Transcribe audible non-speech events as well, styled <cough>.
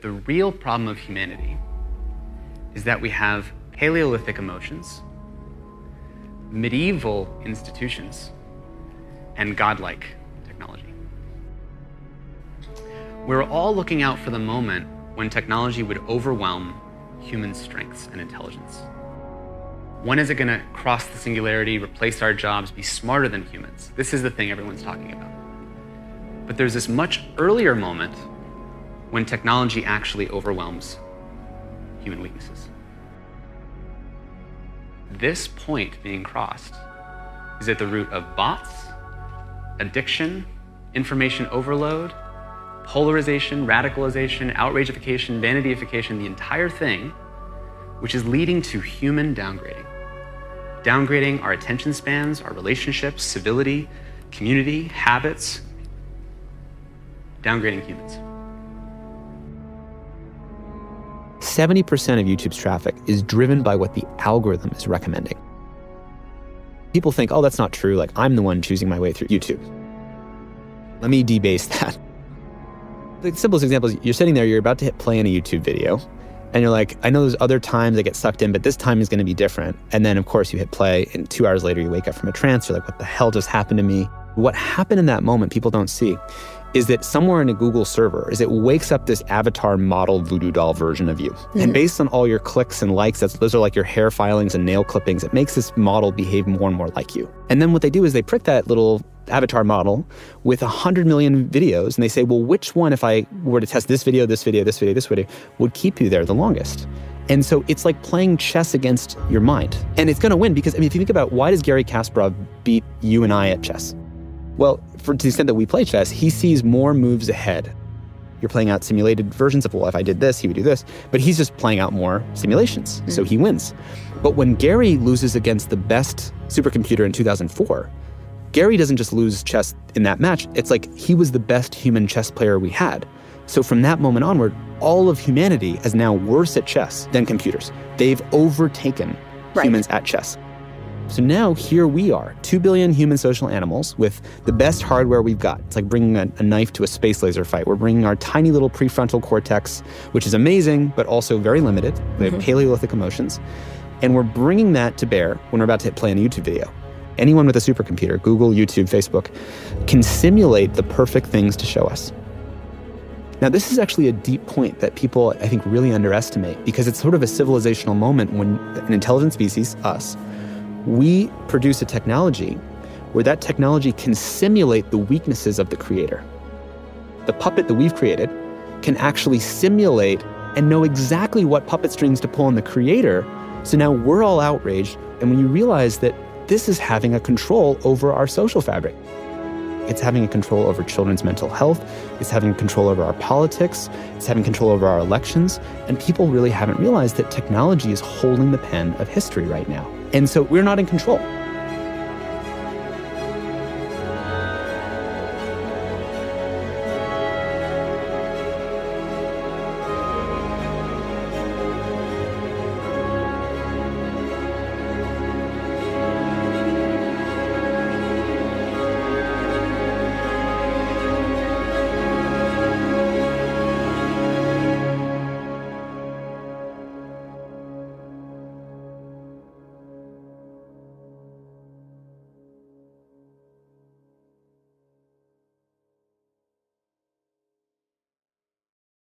The real problem of humanity is that we have Paleolithic emotions, medieval institutions, and godlike technology. We're all looking out for the moment when technology would overwhelm human strengths and intelligence. When is it going to cross the singularity, replace our jobs, be smarter than humans? This is the thing everyone's talking about. But there's this much earlier moment when technology actually overwhelms human weaknesses. This point being crossed is at the root of bots, addiction, information overload, polarization, radicalization, outrageification, vanityification, the entire thing, which is leading to human downgrading. Downgrading our attention spans, our relationships, civility, community, habits, downgrading humans. 70% of YouTube's traffic is driven by what the algorithm is recommending. People think, oh, that's not true. Like, I'm the one choosing my way through YouTube. Let me debase <laughs> that. The simplest example is you're sitting there, you're about to hit play in a YouTube video, and you're like, I know there's other times I get sucked in, but this time is going to be different. And then, of course, you hit play, and two hours later, you wake up from a trance. You're like, what the hell just happened to me? What happened in that moment, people don't see is that somewhere in a Google server is it wakes up this avatar model voodoo doll version of you. Mm-hmm. And based on all your clicks and likes, that's, those are like your hair filings and nail clippings, it makes this model behave more and more like you. And then what they do is they prick that little avatar model with 100 million videos and they say, well, which one, if I were to test this video, this video, this video, this video, would keep you there the longest? And so it's like playing chess against your mind. And it's going to win because, I mean, if you think about why does Garry Kasparov beat you and I at chess? Well, for, to the extent that we play chess, he sees more moves ahead. You're playing out simulated versions of, well, if I did this, he would do this. But he's just playing out more simulations, mm-hmm. so he wins. But when Garry loses against the best supercomputer in 2004, Garry doesn't just lose chess in that match. It's like he was the best human chess player we had. So from that moment onward, all of humanity is now worse at chess than computers. They've overtaken right. humans at chess. So now here we are, 2 billion human social animals with the best hardware we've got. It's like bringing a, a, knife to a space laser fight. We're bringing our tiny little prefrontal cortex, which is amazing, but also very limited. We have mm-hmm. Paleolithic emotions. And we're bringing that to bear when we're about to hit play on a YouTube video. Anyone with a supercomputer, Google, YouTube, Facebook, can simulate the perfect things to show us. Now, this is actually a deep point that people, I think, really underestimate because it's sort of a civilizational moment when an intelligent species, us, we produce a technology where that technology can simulate the weaknesses of the creator. The puppet that we've created can actually simulate and know exactly what puppet strings to pull on the creator. So now we're all outraged. And when you realize that this is having a control over our social fabric, it's having a control over children's mental health, it's having control over our politics, it's having control over our elections. And people really haven't realized that technology is holding the pen of history right now. And so we're not in control.